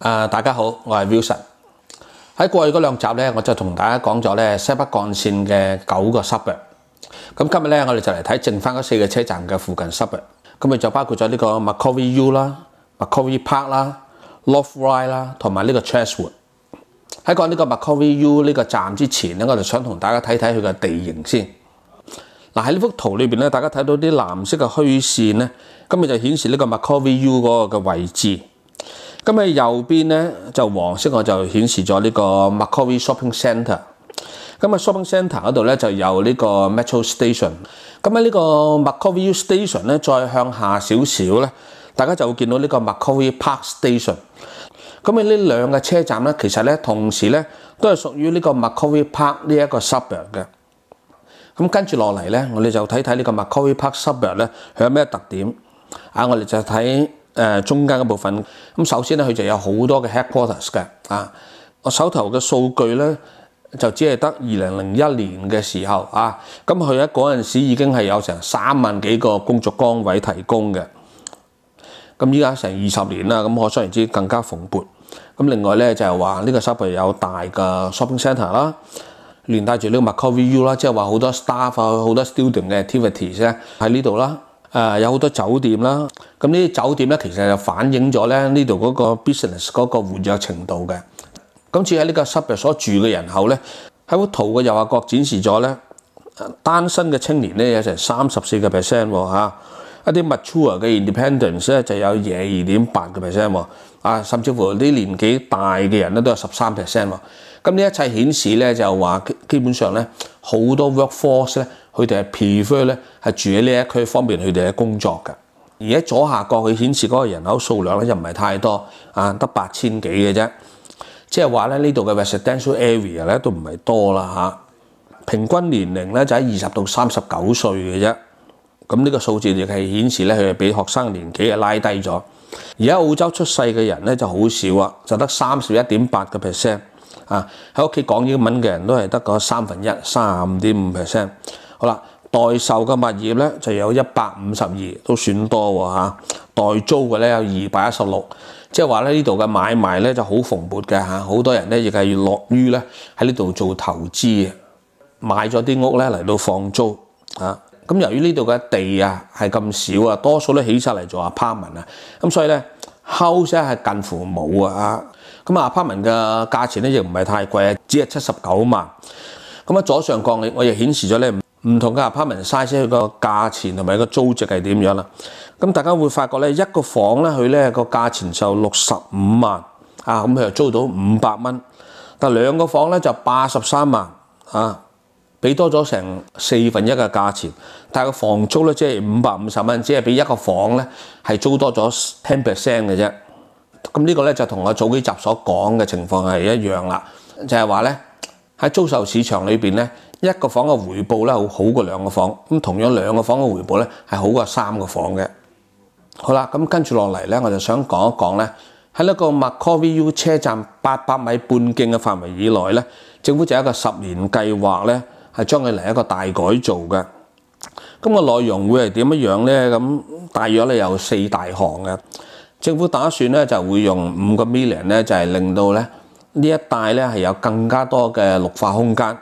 誒，大家好，我係 Wilson。喺過去嗰兩集咧，我就同大家講咗咧西北幹線嘅九個 suburb。咁今日咧，我哋就嚟睇剩翻嗰四個車站嘅附近 suburb。咁咪就包括咗呢個 Macquarie U 啦、Macquarie Park 啦、North Ryde 啦，同埋呢個 Chesswood。喺講呢個 Macquarie U 呢個站之前咧，我就想同大家睇睇佢嘅地形先。嗱，喺呢幅圖裏邊咧，大家睇到啲藍色嘅虛線咧，咁咪就顯示呢個 Macquarie U 嗰個嘅位置。咁喺右邊咧就黃色，我就顯示咗呢個 Macquarie Shopping Centre。咁啊 Shopping Centre 嗰度咧就有呢個 Metro Station。咁喺呢個 Macquarie Station 咧，再向下少少咧，大家就會見到呢個 Macquarie Park Station。咁喺呢兩個車站咧，其實咧同時咧都係屬於呢個 Macquarie Park 呢一個 suburb 嘅。咁跟住落嚟咧，我哋就睇睇呢個 Macquarie Park suburb 咧，佢有咩特點啊？我哋就睇誒中間嗰部分。咁首先咧，佢就有好多嘅 headquarters 嘅啊。我手頭嘅數據咧，就只係得二零零一年嘅時候啊。咁佢喺嗰陣時已經係有成三萬幾個工作崗位提供嘅。咁依家成二十年啦，咁可想而知更加蓬勃。咁另外咧就係話呢個 suburb 有大嘅 shopping c e n t e r 啦。連帶住呢個 Macau VU 啦，即係話好多 staff 啊，好多 student 嘅 activities 咧喺呢度啦。誒有好多酒店啦，咁呢啲酒店咧其實就反映咗咧呢度嗰個 business 嗰個活躍程度嘅。今次喺呢個 suburb 所住嘅人口咧，喺幅圖嘅右下角展示咗咧，單身嘅青年咧有成三十四個 percent 喎，一啲 mature 嘅 independence 咧就有廿二點八個 percent 喎，啊甚至乎啲年紀大嘅人咧都有十三 percent 喎。咁呢一切顯示咧，就話基本上咧，好多 workforce 咧，佢哋係 prefer 咧係住喺呢一區，方便佢哋嘅工作嘅。而喺左下角佢顯示嗰個人口數量咧，又唔係太多，啊，得八千幾嘅啫。即係話咧，呢度嘅 residential area 咧都唔係多啦嚇。平均年齡咧就喺二十到三十九歲嘅啫。咁呢個數字亦係顯示咧，佢係比學生年紀係拉低咗。而喺澳洲出世嘅人咧就好少啊，就得三十一點八個 percent。啊！喺屋企講英文嘅人都係得個三分一，三十五點五 percent。好啦，代售嘅物業咧就有一百五十二，都算多喎嚇。代租嘅咧有二百一十六，即係話咧呢度嘅買賣咧就好蓬勃嘅嚇，好多人咧亦係要樂於咧喺呢度做投資，買咗啲屋咧嚟到放租嚇。咁由於呢度嘅地啊係咁少啊，多數都起晒嚟做 apartment 啊，咁所以咧 house 咧係近乎冇啊。咁啊，apartment 嘅價錢咧亦唔係太貴啊，只係七十九萬。咁啊，左上角我亦顯示咗咧唔同嘅 apartment size 佢個價錢同埋個租值係點樣啦。咁大家會發覺咧一個房咧佢咧個價錢就六十五萬啊，咁佢就租到五百蚊。但兩個房咧就八十三萬啊，俾多咗成四分一嘅價錢。但係個房租咧即係五百五十蚊，只係俾一個房咧係租多咗 ten percent 嘅啫。咁呢個咧就同我早幾集所講嘅情況係一樣啦，就係話咧喺租售市場裏邊咧，一個房嘅回報咧會好過兩個房，咁同樣兩個房嘅回報咧係好過三個房嘅。好啦，咁跟住落嚟咧，我就想講一講咧喺呢個 Macquarie U 車站八百米半徑嘅範圍以內咧，政府就有一個十年計劃咧，係將佢嚟一個大改造嘅。咁個內容會係點樣樣咧？咁大約咧有四大項嘅。政府打算咧就會用五個 million 咧，就係令到咧呢一帶咧係有更加多嘅綠化空間。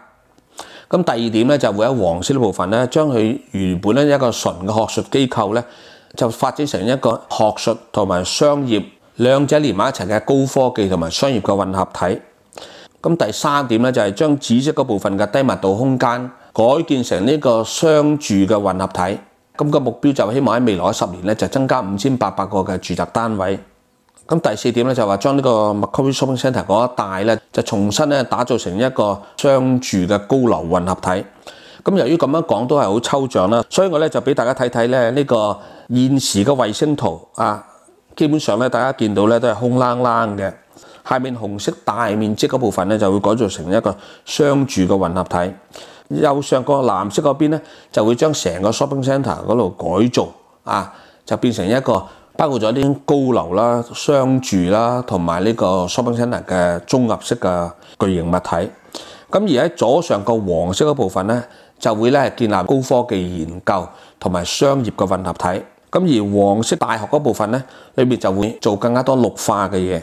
咁第二點咧就會喺黃色呢部分咧，將佢原本咧一個純嘅學術機構咧，就發展成一個學術同埋商業兩者連埋一齊嘅高科技同埋商業嘅混合體。咁第三點咧就係將紫色嗰部分嘅低密度空間改建成呢個商住嘅混合體。咁個目標就希望喺未來十年咧，就增加五千八百個嘅住宅單位。咁第四點咧就話將呢個 Macquarie Shopping Centre 嗰一帶咧，就重新咧打造成一個商住嘅高樓混合體。咁由於咁樣講都係好抽象啦，所以我咧就俾大家睇睇咧呢個現時嘅衛星圖啊。基本上咧，大家見到咧都係空啷啷嘅，下面紅色大面積嗰部分咧就會改造成一個商住嘅混合體。右上角藍色嗰邊咧，就會將成個 shopping centre 嗰度改造啊，就變成一個包括咗啲高樓啦、商住啦，同埋呢個 shopping centre 嘅綜合式嘅巨型物體。咁而喺左上角黃色嗰部分咧，就會咧建立高科技研究同埋商業嘅混合體。咁而黃色大學嗰部分咧，裏面就會做更加多綠化嘅嘢。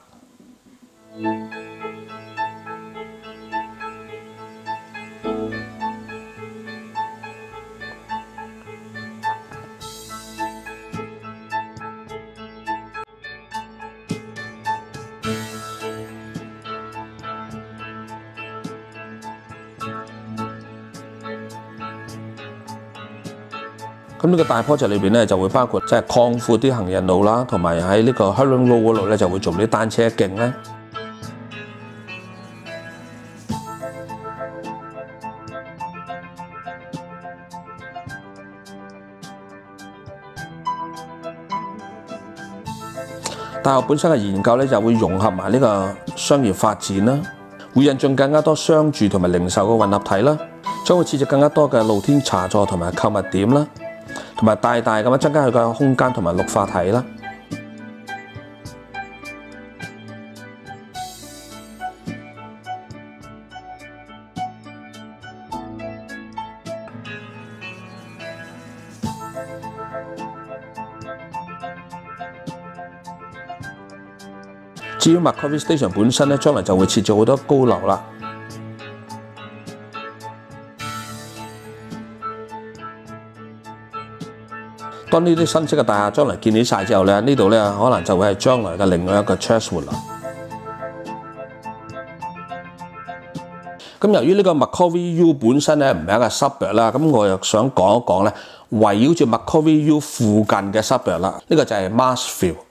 咁呢個大 project 裏邊咧就會包括即係擴闊啲行人路啦，同埋喺呢個 Herring Road 嗰度咧就會做啲單車徑咧。大學本身嘅研究咧就會融合埋呢個商業發展啦，會引進更加多商住同埋零售嘅混合體啦，將會設置更加多嘅露天茶座同埋購物點啦。同埋大大咁樣增加佢個空間同埋綠化體啦。至於 Macquarie Station 本身咧，將來就會設置好多高樓啦。當呢啲新式嘅大廈將來建起晒之後咧，呢度咧可能就會係將來嘅另外一個 Chatswood 啦。咁由於呢個 Macquarie U 本身咧唔係一個 suburb 啦，咁我又想講一講咧，圍繞住 Macquarie U 附近嘅 suburb 啦，呢個就係 Marshfield。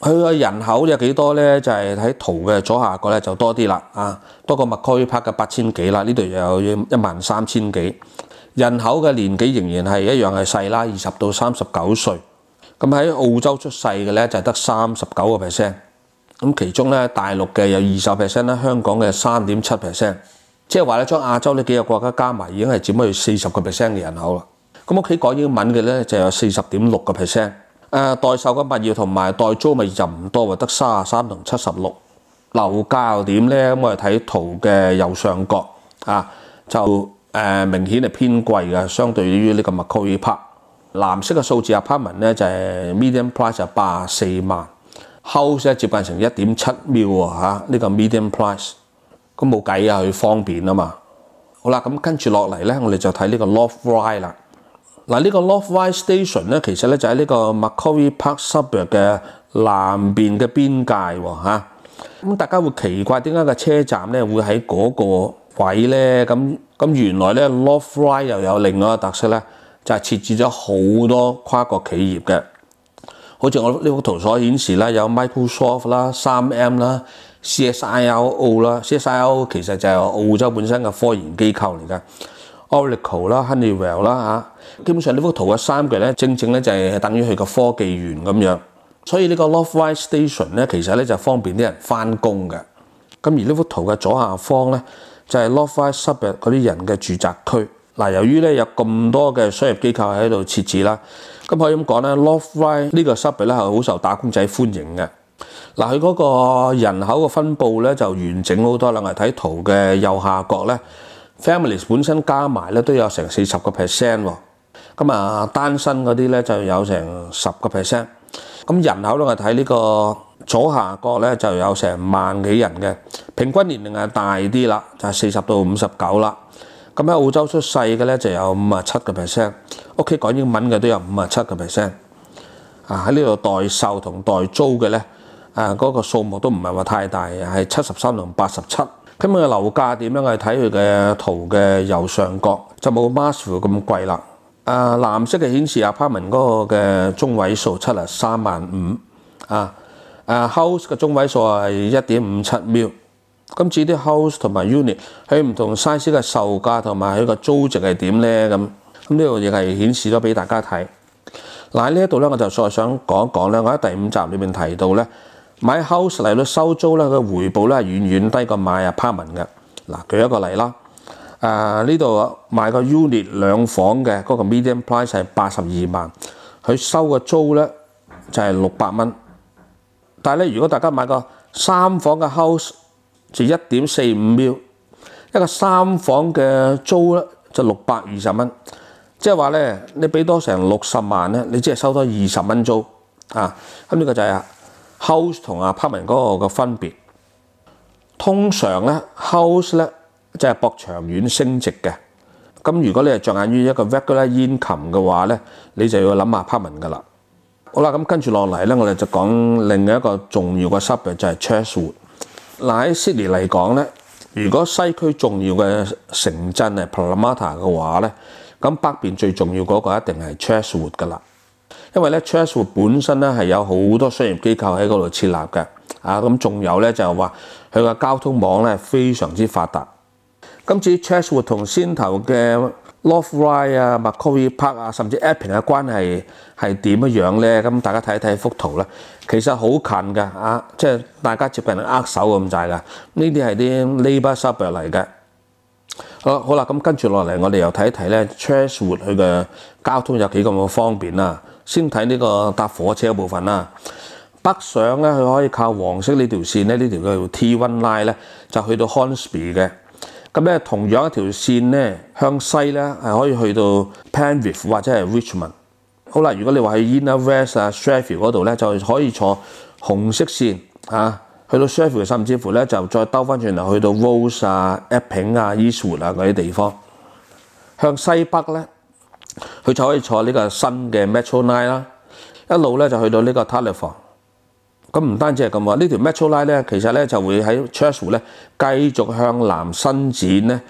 佢嘅人口有幾多咧？就係喺圖嘅左下角咧就多啲啦啊，多過 Macquarie Park 嘅八千幾啦，呢度又有一萬三千幾。人口嘅年紀仍然係一樣係細啦，二十到三十九歲。咁喺澳洲出世嘅咧就得三十九個 percent。咁其中咧大陸嘅有二十 percent 啦，香港嘅三點七 percent。即係話咧將亞洲呢幾個國家加埋已經係佔咗四十個 percent 嘅人口啦。咁屋企講英文嘅咧就有四十點六個 percent。誒代售嘅物業同埋代租物業就唔多喎，得三十三同七十六。樓價又點咧？咁我哋睇圖嘅右上角啊就。誒、明顯係偏貴嘅，相對於呢個 Macquarie Park。藍色嘅數字 apartment 咧就係、medium price 就八十四萬，house 咧接近成一點七 mil 喎呢、啊這個 medium price。咁冇計啊，佢方便啊嘛。好啦，咁跟住落嚟咧，我哋就睇呢個 loft ride 啦。嗱，呢個 North Ryde Station 咧，其實咧就喺呢個 Macquarie Park suburb 嘅南邊嘅邊界喎咁、大家會奇怪點解個車站咧會喺嗰個位咧？咁咁原來咧，North Ryde 又有另外一個特色咧，就係、是、設置咗好多跨國企業嘅，好似我呢幅圖所顯示啦，有 Microsoft 啦、三 M 啦、CSIRO 啦，CSIRO 其實就係澳洲本身嘅科研機構嚟㗎。，Oracle 啦、Honeywell 啦嚇，基本上呢幅圖嘅三個咧，正正咧就係等於佢個科技園咁樣，所以呢個 North Ryde Station 咧，其實咧就方便啲人翻工嘅。咁而呢幅圖嘅左下方咧，就係 North Ryde Suburb 嗰啲人嘅住宅區。嗱，由於咧有咁多嘅商業機構喺度設置啦，咁可以咁講咧，North Ryde 呢個 Suburb 咧係好受打工仔歡迎嘅。嗱，佢嗰個人口嘅分布咧就完整好多啦。我睇圖嘅右下角咧，families 本身加埋咧都有成四十個 percent 喎。咁啊，單身嗰啲咧就有成十個 percent。咁人口咧我睇呢個。左下角咧就有成萬幾人嘅，平均年齡係大啲啦，就係四十到五十九啦。咁喺澳洲出世嘅咧就有五啊七個 percent，屋企講英文嘅都有五啊七個 percent。啊喺呢度代售同代租嘅咧，啊嗰個數目都唔係話太大，係七十三同八十七。咁佢嘅樓價點樣？我哋睇佢嘅圖嘅右上角就冇 Marshfield 咁貴啦。啊藍色嘅顯示 apartment 嗰個嘅中位數七啊三萬五啊。啊 house 嘅中位數係一點五七 mil，咁至啲 house 同埋 unit，佢唔同 size 嘅售價同埋佢個租值係點咧？咁咁呢度亦係顯示咗俾大家睇。嗱喺呢一度咧，我就再想講一講咧。我喺第五集裏面提到咧，買 house 嚟到收租咧，佢回報咧係遠遠低過買 apartment 嘅。嗱，舉一個例啦。誒呢度買個 unit 兩房嘅嗰個 median price 係八十二萬，佢收嘅租咧就係六百蚊。但係咧，如果大家買個三房嘅 house，就一點四五 mil，一個三房嘅租咧就六百二十蚊，即係話咧，你俾多成六十萬咧，你只係收多二十蚊租啊！咁呢個就係 house 同 apartment 嗰個嘅分別。通常咧 house 咧即係博長遠升值嘅，咁如果你係着眼於一個 regular in 琴嘅話咧，你就要諗下 apartment 噶啦。好啦，咁跟住落嚟咧，我哋就講另一個重要嘅 suburb 就係 Chatswood。嗱喺 Sydney 嚟講咧，如果西區重要嘅城鎮係 Parramatta 嘅話咧，咁北邊最重要嗰個一定係 Chatswood 噶啦。因為咧 Chatswood 本身咧係有好多商業機構喺嗰度設立嘅，啊咁仲有咧就係話佢個交通網咧非常之發達。咁至於 Chatswood 同先頭嘅 North Ryde 啊、Macquarie Park 啊，甚至 Epping 嘅關係係點樣咧？咁大家睇一睇幅圖咧，其實好近㗎啊！即係大家接近握手咁滯㗎。呢啲係啲 Labour Suburb 嚟嘅。好，好啦，咁跟住落嚟，我哋又睇一睇咧 Chatswood 佢嘅交通有幾咁方便啦。先睇呢個搭火車部分啦。北上咧，佢可以靠黃色呢條線咧，呢條叫 T1 Line 咧，就去到 Hornsby 嘅。咁咧，同樣一條線咧，向西咧係可以去到 Penrith 或者係 Richmond。好啦，如果你話去 Inner West 啊、Strathfield 嗰度咧，就可以坐紅色線啊，去到 Strathfield，甚至乎咧就再兜翻轉頭去到 Rose 啊、Epping 啊、Eastwood 啊嗰啲地方。向西北咧，佢就可以坐呢個新嘅 Metro Line 啦，一路咧就去到呢個 Telephone。咁唔單止係咁話，呢條 Metro Line 咧，其實咧就會喺 Chatswood 咧繼續向南伸展咧，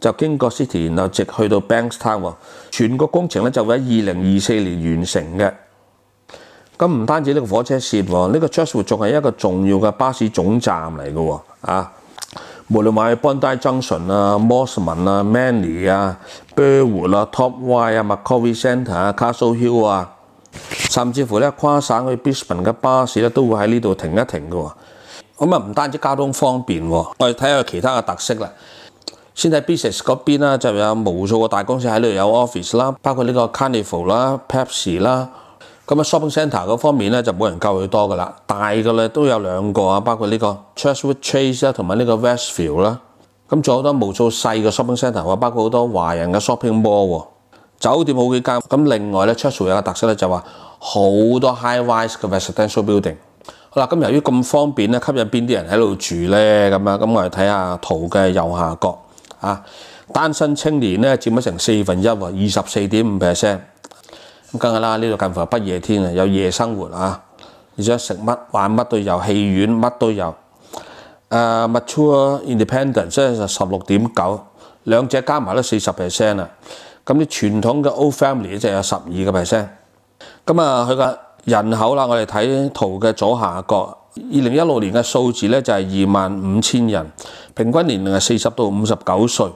就經過 City，然後直去到 Bankstown 喎。全個工程咧就會喺二零二四年完成嘅。咁唔單止呢個火車線喎，呢個 Chatswood 仲係一個重要嘅巴士總站嚟嘅喎。啊，無論買 Bondi Junction 啊、Mosman 啊、Manly 啊、贝湖啦、Top w 啊、m a c a v i Centre 啊、Castle Hill 啊，甚至乎咧跨省去 Brisbane 嘅巴士咧，都会喺呢度停一停嘅。咁啊，唔单止交通方便，我哋睇下其他嘅特色啦。先喺 Business 嗰边啦，就有无数個大公司喺度有 office 啦，包括呢个 Carnival 啦、Pepsi 啦。咁啊，Shopping Centre 嗰方面咧就冇人夠佢多噶啦，大嘅咧都有两个啊，包括呢个 Chesswood Chase 啦，同埋呢个 Westfield 啦。咁仲有好多無數細嘅 shopping centre，包括好多華人嘅 shopping mall 喎。酒店好幾間，咁另外咧，Chatswood 有個特色咧，就話好多 high-rise 嘅 residential building。好啦，咁由於咁方便咧，吸引邊啲人喺度住咧？咁啊，咁我哋睇下圖嘅右下角啊，單身青年咧佔咗成四分一喎，二十四點五 percent。咁梗係啦，呢度近乎係不夜天啊，有夜生活啊，而且食乜玩乜都有，戲院乜都有。誒，mature independent 即係十六點九，兩者加埋都四十 percent 啦。咁啲傳統嘅 old family 就有十二個 percent。咁啊，佢個人口啦，我哋睇圖嘅左下角，二零一六年嘅數字咧就係二萬五千人，平均年齡係四十到五十九歲。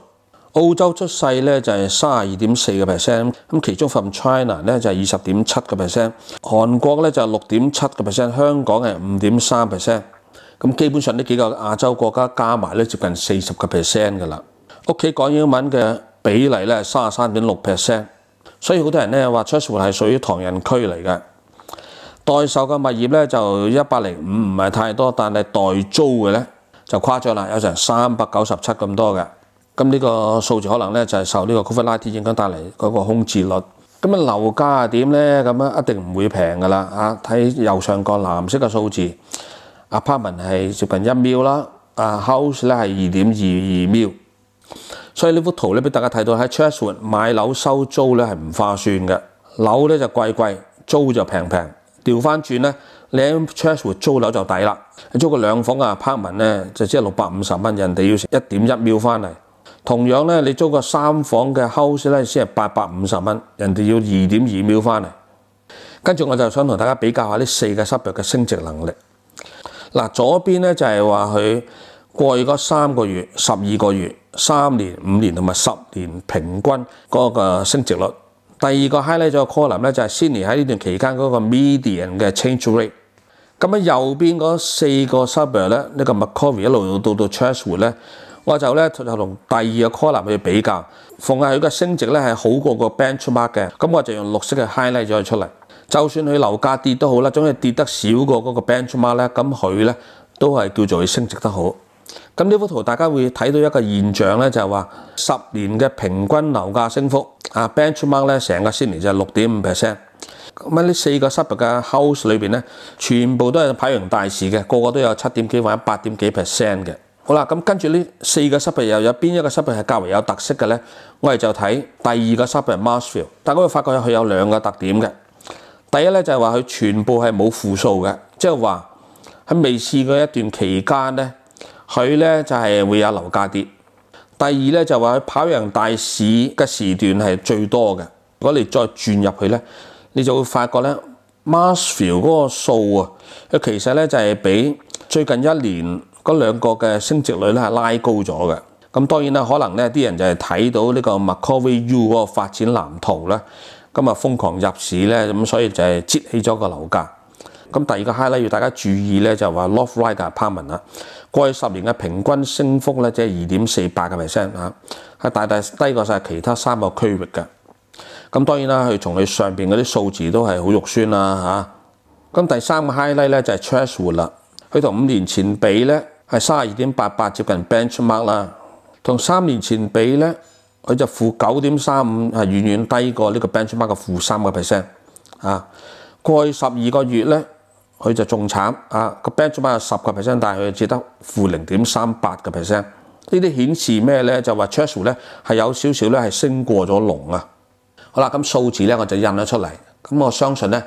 澳洲出世咧就係三十二點四個 percent，咁其中 from China 咧就係二十點七個 percent，韓國咧就係六點七個 percent，香港係五點三 percent。咁基本上呢幾個亞洲國家加埋咧接近四十個 percent 㗎啦。屋企講英文嘅比例咧係三十三點六 percent，所以好多人咧話 Chatswood 係屬於唐人區嚟嘅。代售嘅物業咧就一百零五，唔係太多，但係代租嘅咧就誇張啦，有成三百九十七咁多嘅。咁呢個數字可能咧就係受呢個 COVID-19 影響帶嚟嗰個空置率。咁啊樓價點咧？咁啊一定唔會平噶啦嚇！睇右上角藍色嘅數字，apartment 係接近一秒啦，啊 house 咧係二點二二秒。所以呢幅圖咧，俾大家睇到喺 Chatswood 買樓收租咧係唔划算嘅，樓咧就貴貴，租就平平。調翻轉咧，你喺 Chatswood 租樓就抵啦。你租個兩房嘅 apartment 咧，就只係六百五十蚊，人哋要一點一秒翻嚟。同樣咧，你租個三房嘅 house 咧，先係八百五十蚊，人哋要二點二秒翻嚟。跟住我就想同大家比較下呢四個 suburb 嘅升值能力。嗱，左邊咧就係話佢。過去嗰三個月、十二個月、三年、五年同埋十年平均嗰個升值率。第二個 highlight 咗個 column 咧就係 Sydney 喺呢段期間嗰個 median 嘅 change rate。咁喺右邊嗰四個 suburb 咧，呢個 Macquarie 一路到到 Chatswood 咧，我就咧就同第二個 column 去比較，逢係佢嘅升值咧係好過個 benchmark 嘅，咁我就用綠色嘅 highlight 咗佢出嚟。就算佢樓價跌都好啦，總係跌得少過嗰個 benchmark 咧，咁佢咧都係叫做佢升值得好。咁呢幅圖大家會睇到一個現象咧，就係話十年嘅平均樓價升幅啊，benchmark 咧成個 Sydney 就係六點五 percent。咁喺呢四個 suburb 嘅 house 裏邊咧，全部都係跑贏大市嘅，個個都有七點幾或者八點幾 percent 嘅。好啦，咁跟住呢四個 suburb 又有邊一個 suburb 係較為有特色嘅咧？我哋就睇第二個 suburb Marshfield，大家會發覺佢有兩個特點嘅。第一咧就係話佢全部係冇負數嘅，即係話喺未試過一段期間咧。佢咧就係會有樓價跌。第二咧就話佢跑贏大市嘅時段係最多嘅。如果你再轉入去咧，你就會發覺咧 m a s f i e l d 嗰個數啊，佢其實咧就係比最近一年嗰兩個嘅升值率咧係拉高咗嘅。咁當然啦，可能咧啲人就係睇到呢個 Macquarie U 嗰個發展藍圖咧，咁啊瘋狂入市咧，咁所以就係擠起咗個樓價。咁第二個 highlight 要大家注意咧，就話 North Ryde Apartment 啦，過去十年嘅平均升幅咧，即係二點四八個 percent 嚇，係大大低過晒其他三個區域嘅。咁當然啦，佢從佢上邊嗰啲數字都係好肉酸啦嚇。咁第三個 highlight 咧就係 Chatswood 啦，佢同五年前比咧係三十二點八八，接近 benchmark 啦。同三年前比咧，佢就負九點三五，係遠遠低過呢個 benchmark 嘅負三個 percent 啊。過去十二個月咧。佢就仲慘啊！個 benchmark 有十個 percent，但係佢只得負零點三八個 percent。呢啲顯示咩咧？就話 Chatswood 咧係有少少咧係升過咗龍啊！好啦，咁數字咧我就印咗出嚟。咁我相信咧，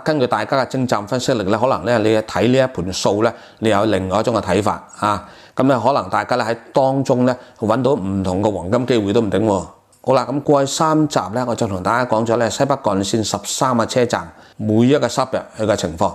根據大家嘅精湛分析力咧，可能咧你睇呢一盤數咧，你有另外一種嘅睇法啊！咁咧可能大家咧喺當中咧揾到唔同嘅黃金機會都唔定喎。好啦，咁過去三集咧，我就同大家講咗咧西北幹線十三個車站每一個 s u b 佢嘅情況。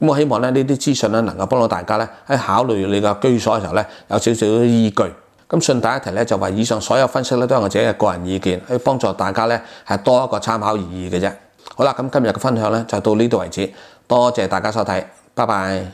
咁我希望咧呢啲資訊咧能夠幫到大家咧喺考慮你嘅居所嘅時候咧有少少依據。咁順帶一提咧就話以上所有分析咧都係我自己嘅個人意見，去幫助大家咧係多一個參考意義嘅啫。好啦，咁今日嘅分享咧就到呢度為止，多謝大家收睇，拜拜。